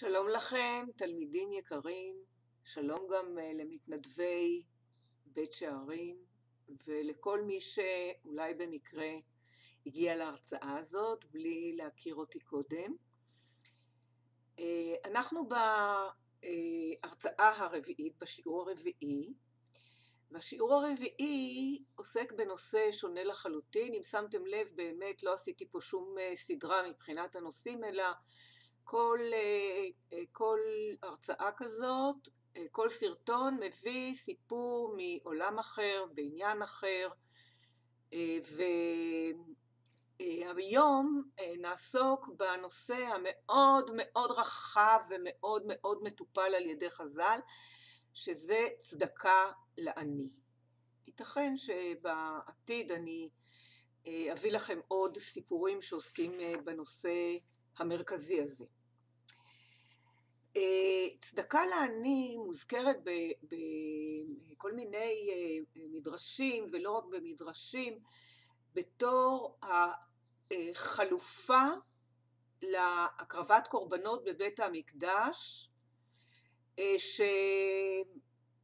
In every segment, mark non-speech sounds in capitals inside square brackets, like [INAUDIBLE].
שלום לכם, תלמידים יקרים, שלום גם אה, למתנדבי בית שערים ולכל מי שאולי במקרה הגיע להרצאה הזאת בלי להכיר אותי קודם. אה, אנחנו בהרצאה הרביעית, בשיעור הרביעי, והשיעור הרביעי עוסק בנושא שונה לחלוטין, אם שמתם לב באמת לא עשיתי פה שום אה, סדרה מבחינת הנושאים אלא כל, אה, אה, כל הרצאה כזאת, אה, כל סרטון מביא סיפור מעולם אחר, בעניין אחר, והיום נעסוק בנושא המאוד מאוד רחב ומאוד מאוד מטופל על ידי חז"ל, שזה צדקה לעני. ייתכן שבעתיד אני אביא לכם עוד סיפורים שעוסקים בנושא המרכזי הזה. אה, צדקה לעני מוזכרת בכל מיני אה, מדרשים ולא רק במדרשים בתור החלופה להקרבת קורבנות בבית המקדש אה,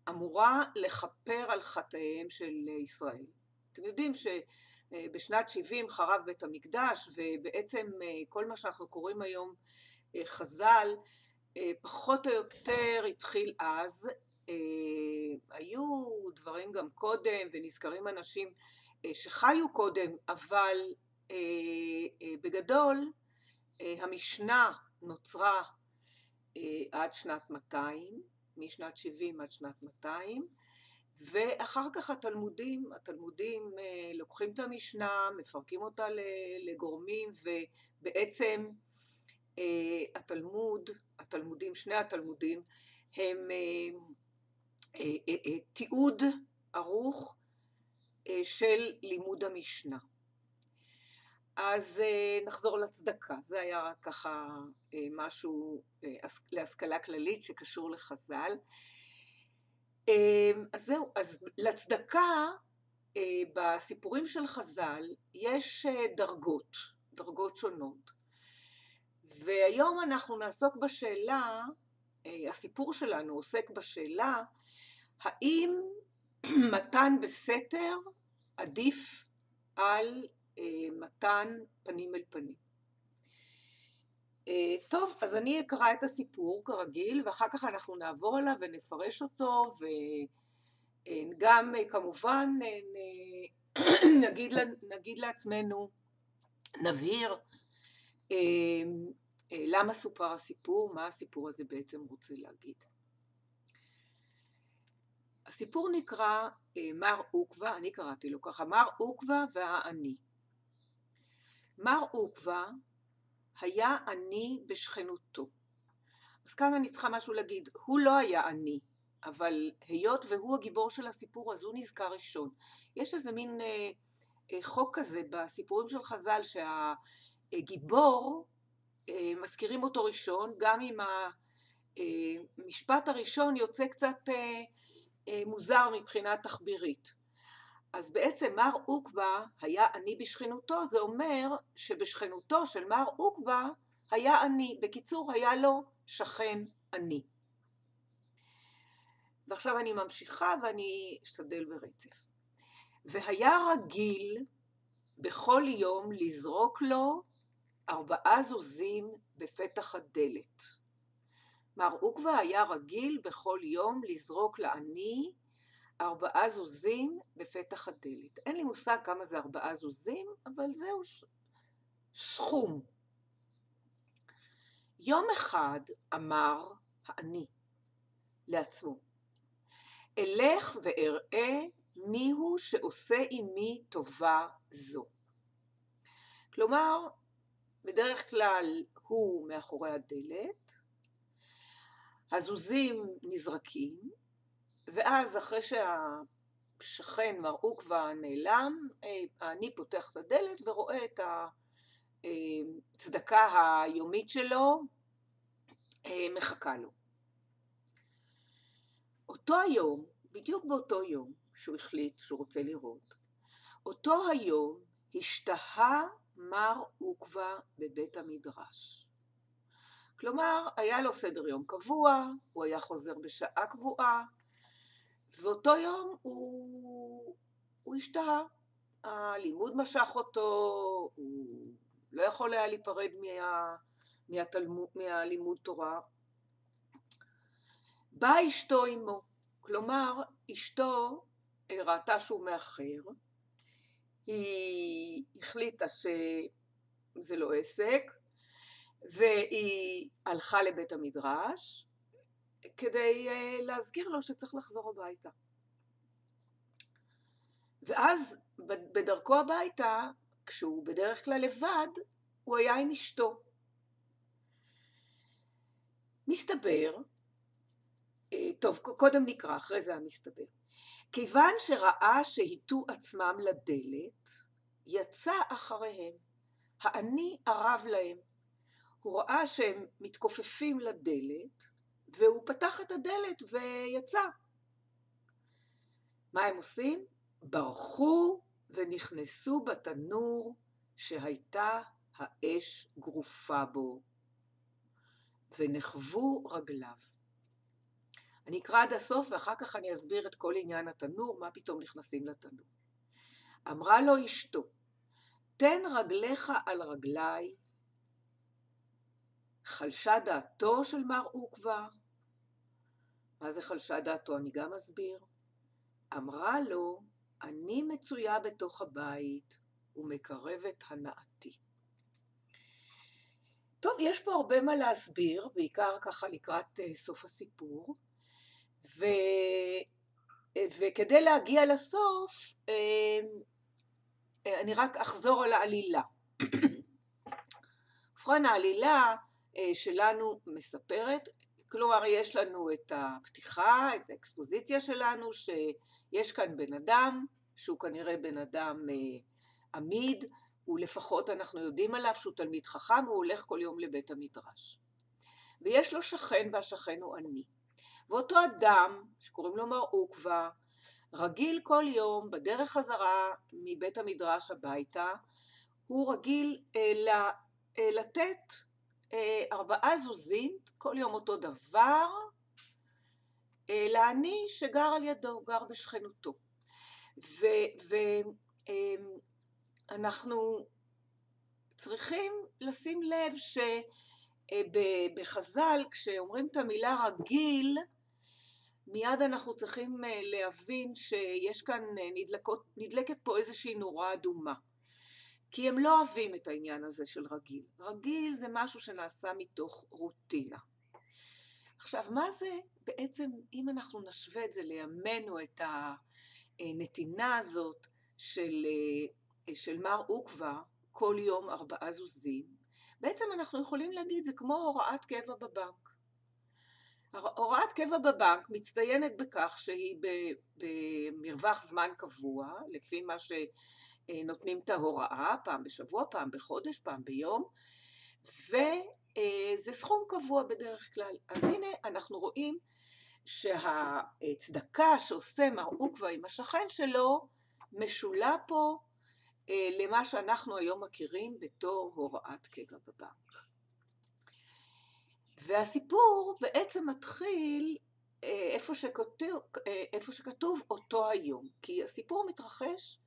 שאמורה לכפר על חטאיהם של ישראל. אתם יודעים שבשנת 70 חרב בית המקדש ובעצם כל מה שאנחנו קוראים היום חז"ל אה, פחות או יותר התחיל אז, אה, היו דברים גם קודם ונזכרים אנשים אה, שחיו קודם, אבל בגדול המשנה נוצרה עד שנת 200, משנת 70 עד שנת 200, ואחר כך התלמודים, התלמודים לוקחים את המשנה, מפרקים אותה לגורמים ובעצם אה, התלמוד, התלמודים, שני התלמודים, הם אה, אה, תיעוד ערוך של לימוד המשנה. אז נחזור לצדקה, זה היה ככה משהו להשכלה כללית שקשור לחז"ל. אז זהו, אז לצדקה בסיפורים של חז"ל יש דרגות, דרגות שונות. והיום אנחנו נעסוק בשאלה, אה, הסיפור שלנו עוסק בשאלה האם [CLEARS THROAT] מתן בסתר עדיף על אה, מתן פנים אל פנים. אה, טוב, אז אני אקרא את הסיפור כרגיל ואחר כך אנחנו נעבור עליו ונפרש אותו וגם כמובן [CLEARS THROAT] נגיד, נגיד לעצמנו, נבהיר למה סופר הסיפור, מה הסיפור הזה בעצם רוצה להגיד. הסיפור נקרא אה, מר עוקווה, אני קראתי לו ככה, מר עוקווה והעני. מר עוקווה היה עני בשכנותו. אז כאן אני צריכה משהו להגיד, הוא לא היה עני, אבל היות והוא הגיבור של הסיפור אז הוא נזכר ראשון. יש איזה מין אה, אה, חוק כזה בסיפורים של חז"ל שהגיבור אה, מזכירים אותו ראשון, גם אם המשפט הראשון יוצא קצת אה, אה, מוזר מבחינה תחבירית. אז בעצם מר עוקבה היה עני בשכנותו, זה אומר שבשכנותו של מר עוקבה היה עני, בקיצור היה לו שכן עני. ועכשיו אני ממשיכה ואני אשתדל ברצף. והיה רגיל בכל יום לזרוק לו ארבעה זוזים בפתח הדלת. מר עוקווה היה רגיל בכל יום לזרוק לעני ארבעה זוזים בפתח הדלת. אין לי מושג כמה זה ארבעה זוזים, אבל זהו סכום. יום אחד אמר העני לעצמו, אלך ואראה מיהו שעושה עמי טובה זו. כלומר, בדרך כלל הוא מאחורי הדלת, הזוזים נזרקים, ואז אחרי שהשכן מר עוקווה נעלם, אני פותח את הדלת ורואה את הצדקה היומית שלו מחכה לו. אותו היום, בדיוק באותו יום שהוא החליט שהוא רוצה לראות, אותו היום השתהה מר עוקווה בבית המדרש. כלומר, היה לו סדר יום קבוע, הוא היה חוזר בשעה קבועה, ואותו יום הוא, הוא השתהה. הלימוד משך אותו, הוא לא יכול היה להיפרד מה, מהתלמוד, מהלימוד תורה. באה אשתו עמו, כלומר, אשתו ראתה שהוא מאחר, היא החליטה שזה לא עסק, והיא הלכה לבית המדרש כדי אה, להזכיר לו שצריך לחזור הביתה. ואז בדרכו הביתה, כשהוא בדרך כלל לבד, הוא היה עם אשתו. מסתבר, אה, טוב, קודם נקרא, אחרי זה המסתבר. כיוון שראה שהיטו עצמם לדלת, יצא אחריהם. האני ערב להם. הוא ראה שהם מתכופפים לדלת, והוא פתח את הדלת ויצא. מה הם עושים? ברחו ונכנסו בתנור שהייתה האש גרופה בו, ונחבו רגליו. אני אקרא עד הסוף ואחר כך אני אסביר את כל עניין התנור, מה פתאום נכנסים לתנור. אמרה לו אשתו, תן רגליך על רגליי, חלשה דעתו של מר עוקווה. מה זה חלשה דעתו? אני גם אסביר. אמרה לו, אני מצויה בתוך הבית ומקרבת הנאתי. טוב, יש פה הרבה מה להסביר, בעיקר ככה לקראת אה, סוף הסיפור, ו... וכדי להגיע לסוף, אה, אני רק אחזור על העלילה. [COUGHS] ובכן, העלילה אה, שלנו מספרת, כלומר יש לנו את הפתיחה, את האקספוזיציה שלנו, שיש כאן בן אדם, שהוא כנראה בן אדם אה, עמיד, ולפחות אנחנו יודעים עליו שהוא תלמיד חכם, הוא הולך כל יום לבית המדרש. ויש לו שכן והשכן הוא עני. ואותו אדם, שקוראים לו מר עוקווה, רגיל כל יום בדרך חזרה מבית המדרש הביתה, הוא רגיל אה, אה, לתת אה, ארבעה זוזים, כל יום אותו דבר, אה, לעני שגר על ידו, גר בשכנותו. ואנחנו אה, צריכים לשים לב שבחז"ל כשאומרים את המילה רגיל מיד אנחנו צריכים להבין שיש כאן, נדלקות, נדלקת פה איזושהי נורה אדומה. כי הם לא אוהבים את העניין הזה של רגיל. רגיל זה משהו שנעשה מתוך רוטינה. עכשיו, מה זה בעצם, אם אנחנו נשווה את זה לימינו, את הנתינה הזאת של, של מר עוקווה, כל יום ארבעה זוזים, בעצם אנחנו יכולים להגיד, זה כמו הוראת קבע בבנק. הוראת קבע בבנק מצטיינת בכך שהיא במרווח זמן קבוע, לפי מה ש... אה, נותנים את ההוראה פעם בשבוע, פעם בחודש, פעם ביום, וזה סכום קבוע בדרך כלל. אז הנה אנחנו רואים שהצדקה שעושה מר עוקווה עם השכן שלו משולה פה אה, למה שאנחנו היום מכירים בתור הוראת קבע בבנק. והסיפור בעצם מתחיל אה, איפה שכתוב, איפה שכתוב אותו היום, כי הסיפור מתרחש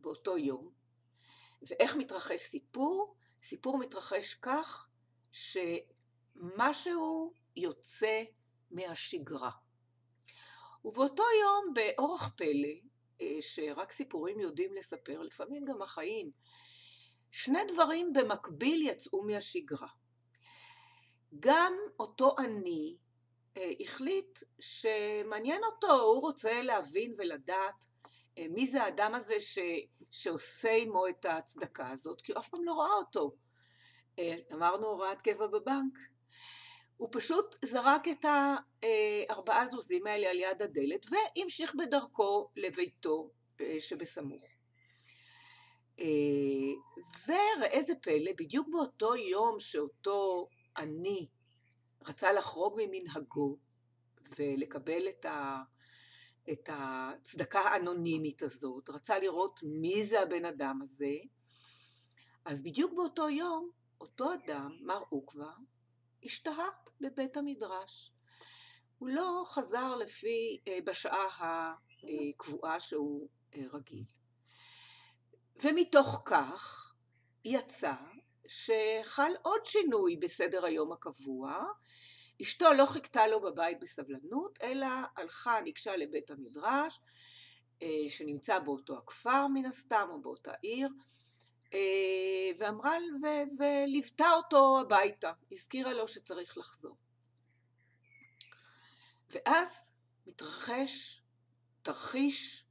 באותו יום. ואיך מתרחש סיפור? סיפור מתרחש כך שמשהו יוצא מהשגרה. ובאותו יום באורח פלא, אה, שרק סיפורים יודעים לספר, לפעמים גם החיים, שני דברים במקביל יצאו מהשגרה. גם אותו אני אה, החליט שמעניין אותו, הוא רוצה להבין ולדעת אה, מי זה האדם הזה ש, שעושה עמו את ההצדקה הזאת, כי הוא אף פעם לא ראה אותו. אה, אמרנו הוראת קבע בבנק. הוא פשוט זרק את הארבעה זוזים האלה על יד הדלת והמשיך בדרכו לביתו שבסמוך. וראה זה פלא, בדיוק באותו יום שאותו אני רצה לחרוג ממנהגו ולקבל את ה... את הצדקה האנונימית הזאת, רצה לראות מי זה הבן אדם הזה, אז בדיוק באותו יום, אותו אדם, מר עוקווה, השתהה בבית המדרש. הוא לא חזר לפי, אה, בשעה הקבועה שהוא אה, רגיל. ומתוך כך יצא שחל עוד שינוי בסדר היום הקבוע, אשתו לא חיכתה לו בבית בסבלנות, אלא הלכה, ניגשה לבית המדרש, אה, שנמצא באותו הכפר מן הסתם, או באותה עיר, אה, ואמרה, וליוותה אותו הביתה, הזכירה לו שצריך לחזור. ואז מתרחש תרחיש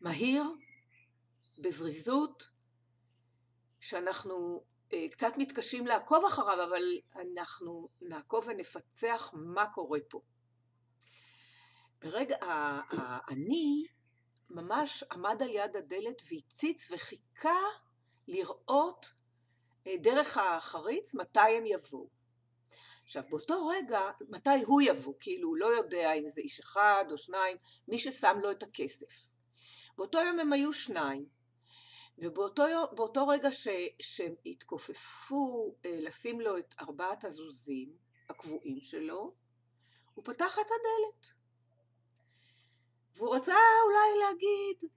מהיר, בזריזות, שאנחנו אה, קצת מתקשים לעקוב אחריו, אבל אנחנו נעקוב ונפצח מה קורה פה. ברגע, אני ממש עמד על יד הדלת והציץ וחיכה לראות אה, דרך החריץ מתי הם יבואו. עכשיו באותו רגע, מתי הוא יבוא, כאילו הוא לא יודע אם זה איש אחד או שניים, מי ששם לו את הכסף. באותו יום הם היו שניים, ובאותו רגע ש, שהתכופפו אה, לשים לו את ארבעת הזוזים הקבועים שלו, הוא פתח את הדלת. והוא רצה אולי להגיד,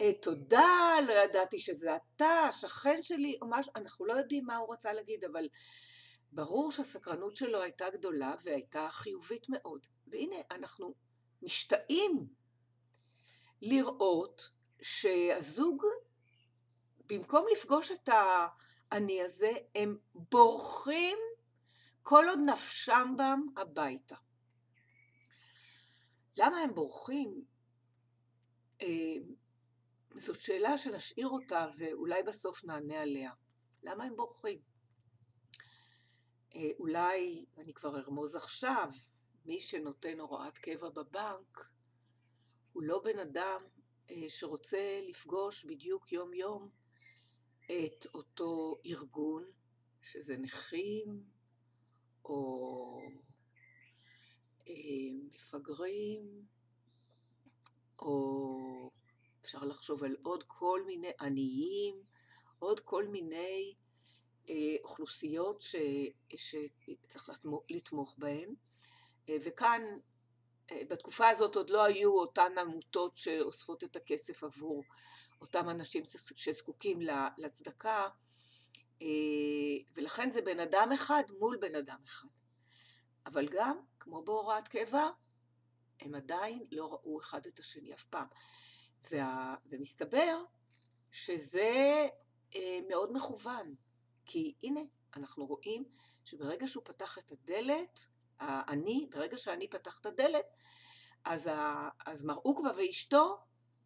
אה, תודה, לא ידעתי שזה אתה, השכן שלי, או משהו, אנחנו לא יודעים מה הוא רצה להגיד, אבל ברור שהסקרנות שלו הייתה גדולה והייתה חיובית מאוד. והנה, אנחנו משתאים לראות שהזוג, במקום לפגוש את האני הזה, הם בורחים כל עוד נפשם בם הביתה. למה הם בורחים? אה, זאת שאלה שנשאיר אותה ואולי בסוף נענה עליה. למה הם בורחים? אה, אולי, אני כבר ארמוז עכשיו, מי שנותן הוראת קבע בבנק הוא לא בן אדם אה, שרוצה לפגוש בדיוק יום יום את אותו ארגון, שזה נכים או מפגרים או אפשר לחשוב על עוד כל מיני עניים, עוד כל מיני אה, אוכלוסיות ש, שצריך לתמוך בהן. אה, וכאן, אה, בתקופה הזאת עוד לא היו אותן עמותות שאוספות את הכסף עבור אותם אנשים שזקוקים לצדקה, אה, ולכן זה בן אדם אחד מול בן אדם אחד. אבל גם, כמו בהוראת קבע, הם עדיין לא ראו אחד את השני אף פעם. וה, ומסתבר שזה אה, מאוד מכוון, כי הנה, אנחנו רואים שברגע שהוא פתח את הדלת, אני, ברגע שאני פתח את הדלת, אז, ה, אז מר עוקווה ואשתו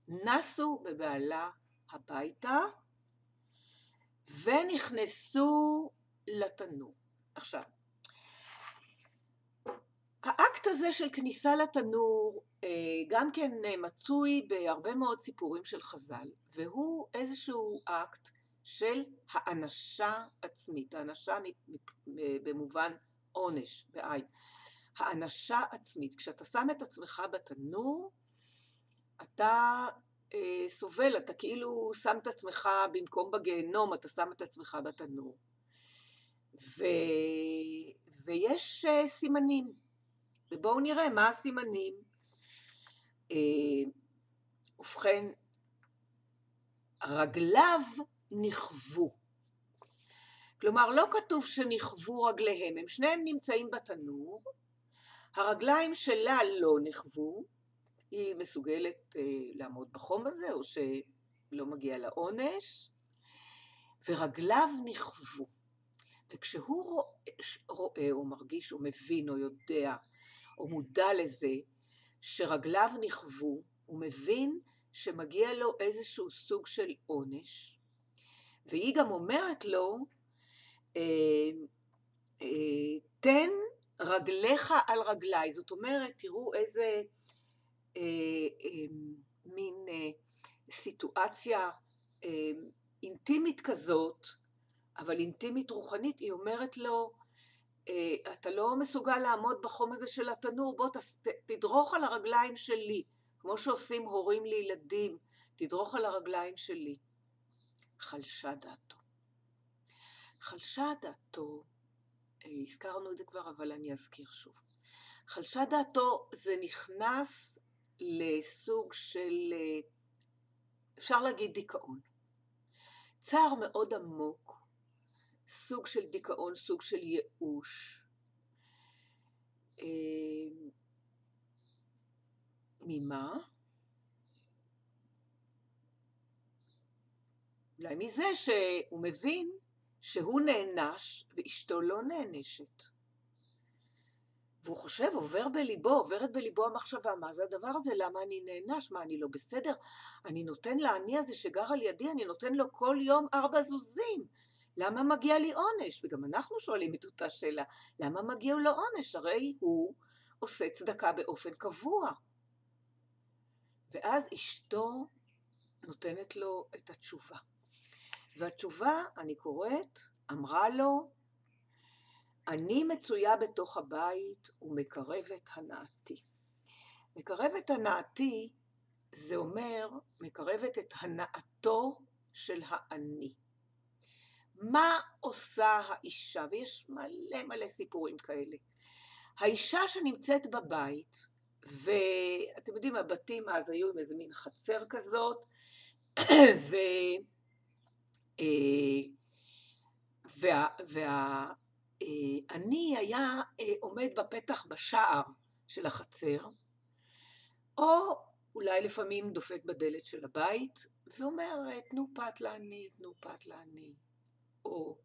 נסו בבעלה הביתה ונכנסו לתנור. עכשיו, האקט הזה של כניסה לתנור אה, גם כן אה, מצוי בהרבה מאוד סיפורים של חז"ל, והוא איזשהו אקט של האנשה עצמית, האנשה במובן עונש, בעין. האנשה עצמית. כשאתה שם את עצמך בתנור, אתה אה, סובל, אתה כאילו שם את עצמך במקום בגיהנום, אתה שם את עצמך בתנור. ו... ויש אה, סימנים. ובואו נראה מה הסימנים. אה, ובכן, רגליו נכוו. כלומר, לא כתוב שנכוו רגליהם, הם שניהם נמצאים בתנור, הרגליים שלה לא נכוו, היא מסוגלת אה, לעמוד בחום הזה, או שלא מגיע לעונש, ורגליו נכוו. וכשהוא רואה, רואה או מרגיש או מבין או יודע או מודע לזה שרגליו נכוו, הוא מבין שמגיע לו איזשהו סוג של עונש, והיא גם אומרת לו, אה, אה, תן רגליך על רגליי. זאת אומרת, תראו איזה מין סיטואציה אינטימית כזאת, אבל אינטימית רוחנית, היא אומרת לו, אה, אתה לא מסוגל לעמוד בחום הזה של התנור, בוא תדרוך על הרגליים שלי, כמו שעושים הורים לילדים, תדרוך על הרגליים שלי. חלשה דעתו. חלשה דעתו, אה, הזכרנו את זה כבר, אבל אני אזכיר שוב. חלשה דעתו זה נכנס לסוג של, אפשר להגיד דיכאון. צער מאוד עמוק, סוג של דיכאון, סוג של ייאוש. אה, ממה? אולי מזה שהוא מבין שהוא נענש ואשתו לא נענשת. והוא חושב, עובר בליבו, עוברת בליבו המחשבה, מה זה הדבר הזה? למה אני נענש? מה, אני לא בסדר? אני נותן לעני הזה שגר על ידי, אני נותן לו כל יום ארבע זוזים. למה מגיע לי עונש? וגם אנחנו שואלים את אותה שאלה, למה מגיע לו עונש? הרי הוא עושה צדקה באופן קבוע. ואז אשתו נותנת לו את התשובה. והתשובה, אני קוראת, אמרה לו, אני מצויה בתוך הבית ומקרבת הנאתי. מקרבת הנאתי זה אומר מקרבת את הנאתו של האני. מה עושה האישה? ויש מלא מלא סיפורים כאלה. האישה שנמצאת בבית, ואתם יודעים, הבתים אז היו עם איזה מין חצר כזאת, ו... אה, וה... וה... אני היה אה, עומד בפתח בשער של החצר, או אולי לפעמים דופק בדלת של הבית, ואומר, תנו פת לעני, תנו פת לעני, או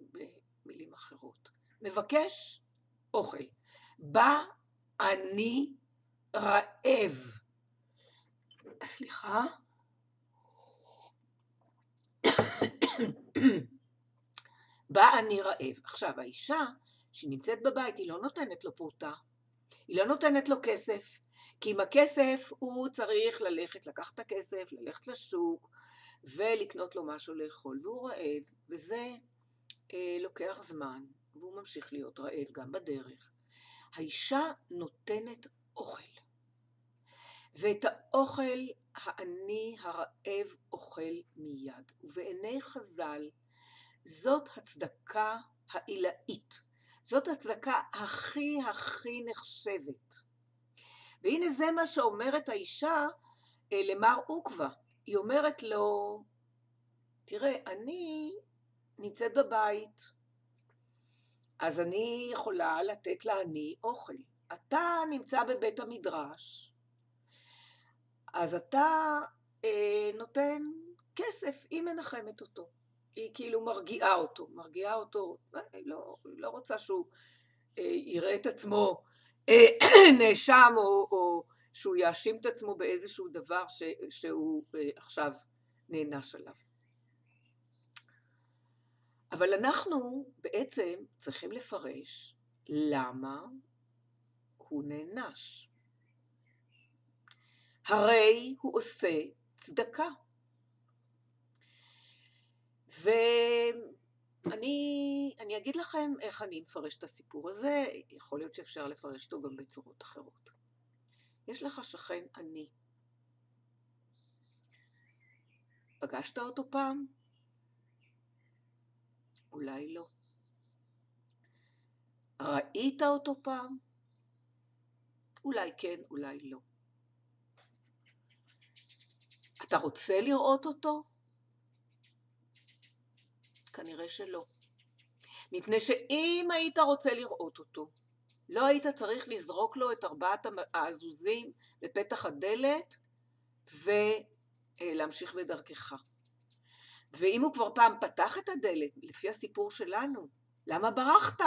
במילים אחרות. מבקש אוכל. בא אני רעב. סליחה? בא אני רעב. עכשיו, האישה שנמצאת בבית, היא לא נותנת לו פרוטה, היא לא נותנת לו כסף, כי עם הכסף הוא צריך ללכת, לקחת את הכסף, ללכת לשוק ולקנות לו משהו לאכול, והוא רעב, וזה אה, לוקח זמן, והוא ממשיך להיות רעב גם בדרך. האישה נותנת אוכל, ואת האוכל העני הרעב אוכל מיד, ובעיני חז"ל זאת הצדקה העילאית. זאת הצדקה הכי הכי נחשבת. והנה זה מה שאומרת האישה אה, למר עוקווה. היא אומרת לו, תראה, אני נמצאת בבית, אז אני יכולה לתת לעני אוכל. אתה נמצא בבית המדרש, אז אתה אה, נותן כסף, היא מנחמת אותו. היא כאילו מרגיעה אותו, מרגיעה אותו, אה, לא, לא רוצה שהוא אה, יראה את עצמו אה, [CLEARS THROAT] נאשם או, או שהוא יאשים את עצמו באיזשהו דבר ש, שהוא אה, עכשיו נענש עליו. אבל אנחנו בעצם צריכים לפרש למה הוא נענש. הרי הוא עושה צדקה. ואני אגיד לכם איך אני מפרש את הסיפור הזה, יכול להיות שאפשר לפרש אותו גם בצורות אחרות. יש לך שכן עני. פגשת אותו פעם? אולי לא. ראית אותו פעם? אולי כן, אולי לא. אתה רוצה לראות אותו? כנראה שלא. מפני שאם היית רוצה לראות אותו, לא היית צריך לזרוק לו את ארבעת העזוזים בפתח הדלת ולהמשיך בדרכך. ואם הוא כבר פעם פתח את הדלת, לפי הסיפור שלנו, למה ברחת?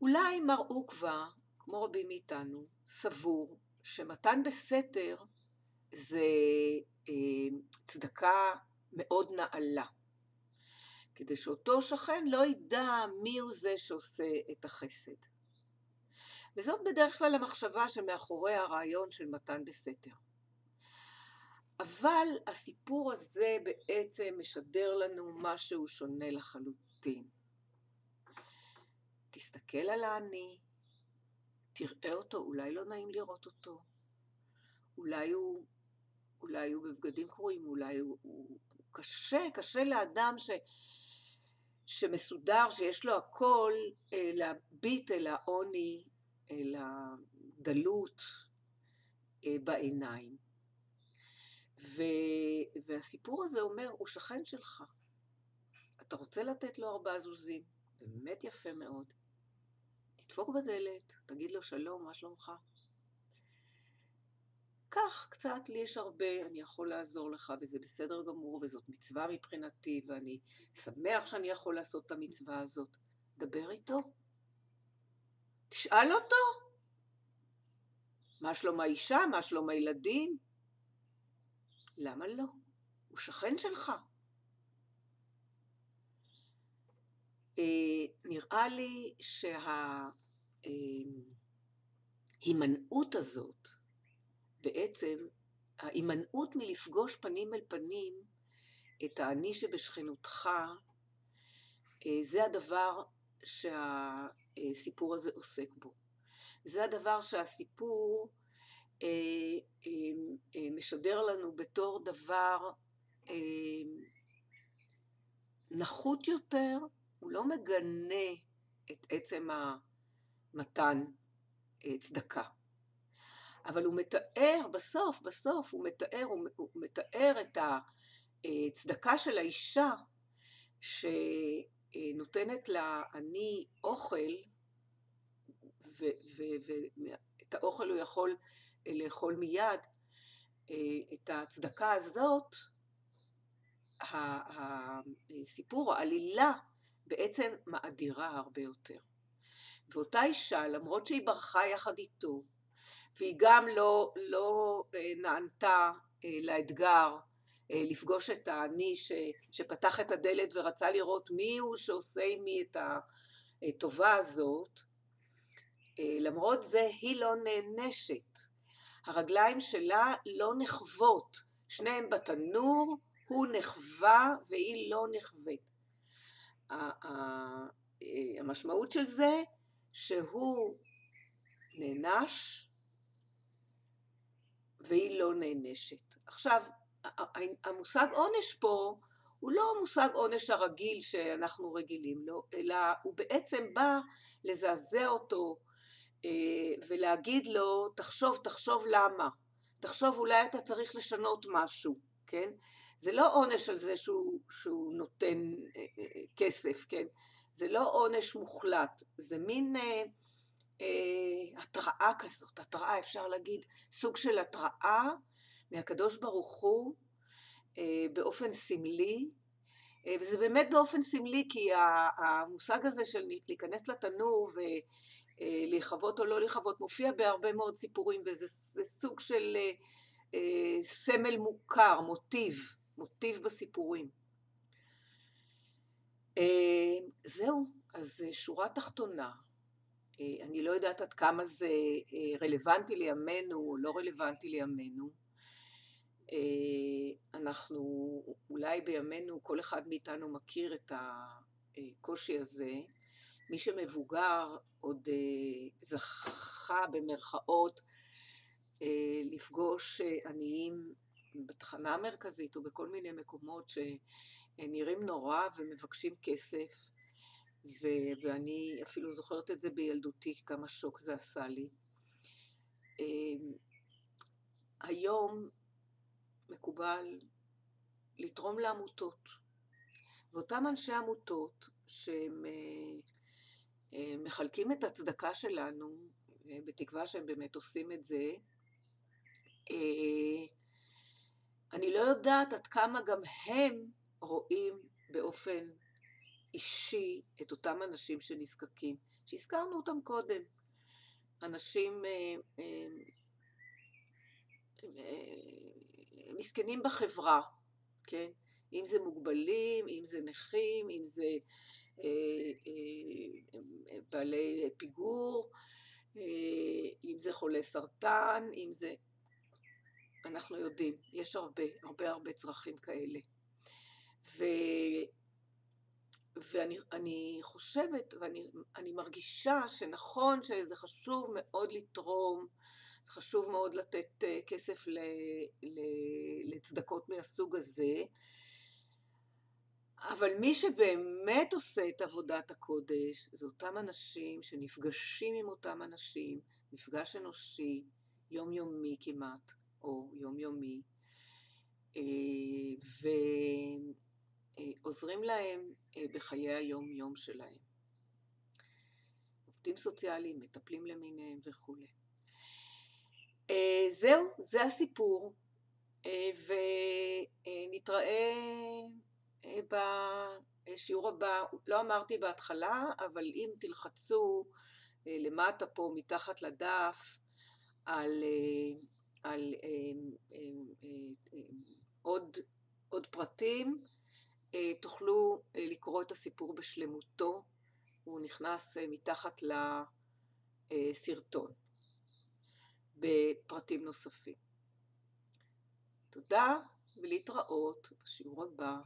אולי מר עוקווה, כמו רבים מאיתנו, סבור שמתן בסתר זה צדקה מאוד נעלה, כדי שאותו שכן לא ידע מי הוא זה שעושה את החסד. וזאת בדרך כלל המחשבה שמאחורי הרעיון של מתן בסתר. אבל הסיפור הזה בעצם משדר לנו משהו שונה לחלוטין. תסתכל על העני, תראה אותו, אולי לא נעים לראות אותו, אולי הוא, אולי הוא בבגדים קרועים, אולי הוא, הוא, הוא קשה, קשה לאדם ש, שמסודר, שיש לו הכל, אה, להביט אל העוני, אל הדלות אה, בעיניים. ו, והסיפור הזה אומר, הוא שכן שלך. אתה רוצה לתת לו ארבעה זוזים, באמת יפה מאוד. תדפוק בדלת, תגיד לו שלום, מה שלומך? קח קצת, לי יש הרבה, אני יכול לעזור לך, וזה בסדר גמור, וזאת מצווה מבחינתי, ואני שמח שאני יכול לעשות את המצווה הזאת. דבר איתו. תשאל אותו. מה שלום האישה? מה שלום הילדים? למה לא? הוא שכן שלך. אה, נראה לי שההימנעות הזאת, בעצם ההימנעות מלפגוש פנים אל פנים את האני שבשכנותך, אה, זה הדבר שהסיפור הזה עוסק בו. זה הדבר שהסיפור אה, אה, משדר לנו בתור דבר נחות יותר, הוא לא מגנה את עצם המתן צדקה. אבל הוא מתאר, בסוף, בסוף הוא מתאר, הוא, מתאר את הצדקה של האישה שנותנת לעני אוכל, ואת האוכל הוא יכול לאכול מיד, את הצדקה הזאת, הסיפור, העלילה, בעצם מאדירה הרבה יותר. ואותה אישה, למרות שהיא ברחה יחד איתו, והיא גם לא, לא אה, נענתה אה, לאתגר אה, לפגוש את האני ש, שפתח את הדלת ורצה לראות מי הוא שעושה עימי את הטובה הזאת, למרות זה היא לא נענשת. הרגליים שלה לא נחוות, שניהם בתנור, הוא נחווה והיא לא נחווית. המשמעות של זה שהוא נענש והיא לא נענשת. עכשיו, המושג עונש פה הוא לא מושג עונש הרגיל שאנחנו רגילים לו, אלא הוא בעצם בא לזעזע אותו אה, ולהגיד לו, תחשוב, תחשוב למה, תחשוב אולי אתה צריך לשנות משהו, כן? זה לא עונש על זה שהוא, שהוא נותן אה, אה, כסף, כן? זה לא עונש מוחלט, זה מין... אה, התראה כזאת, התראה אפשר להגיד, סוג של התראה מהקדוש ברוך הוא אה, באופן סמלי, אה, וזה באמת באופן סמלי כי המושג הזה של להיכנס לתנור ולהיכבות או לא להיכבות מופיע בהרבה מאוד סיפורים וזה סוג של סמל מוכר, מוטיב, מוטיב בסיפורים. זהו, אז שורה תחתונה, אה, אני לא יודעת עד כמה זה אה, רלוונטי לימינו או לא רלוונטי לימינו. אה, אנחנו, אולי בימינו כל אחד מאיתנו מכיר את הקושי הזה. מי שמבוגר עוד זכה במרכאות לפגוש עניים בתחנה המרכזית או בכל מיני מקומות שנראים נורא ומבקשים כסף ו- ואני אפילו זוכרת את זה בילדותי, כמה שוק זה עשה לי. אמ, היום מקובל לתרום לעמותות, ואותם אנשי עמותות שהם אה, אה, מחלקים את הצדקה שלנו, אה, בתקווה שהם באמת עושים את זה, אני לא יודעת עד כמה גם הם רואים באופן אישי את אותם אנשים שנזקקים, שהזכרנו אותם קודם. אנשים אה, אה, אה, מסכנים בחברה, כן? אם זה מוגבלים, אם זה נכים, אם זה אה, בעלי פיגור, אם זה חולי סרטן, אם זה... אנחנו יודעים, יש הרבה, הרבה הרבה צרכים כאלה. ו... ואני חושבת ואני מרגישה שנכון שזה חשוב מאוד לתרום, חשוב מאוד לתת אה, כסף ל, ל, לצדקות מהסוג הזה, אבל מי שבאמת עושה את עבודת הקודש זה אותם אנשים שנפגשים עם אותם אנשים, מפגש אנושי, יומיומי כמעט, או יומיומי, אה, ועוזרים להם אה, בחיי היום-יום שלהם. עובדים סוציאליים, מטפלים למיניהם וכולי. אה, זהו, זה הסיפור, ונתראה בשיעור הבא, לא אמרתי בהתחלה, אבל אם תלחצו למטה פה מתחת לדף על, על עוד, עוד פרטים, תוכלו לקרוא את הסיפור בשלמותו, הוא נכנס מתחת לסרטון בפרטים נוספים. תודה ולהתראות בשיעור הבא.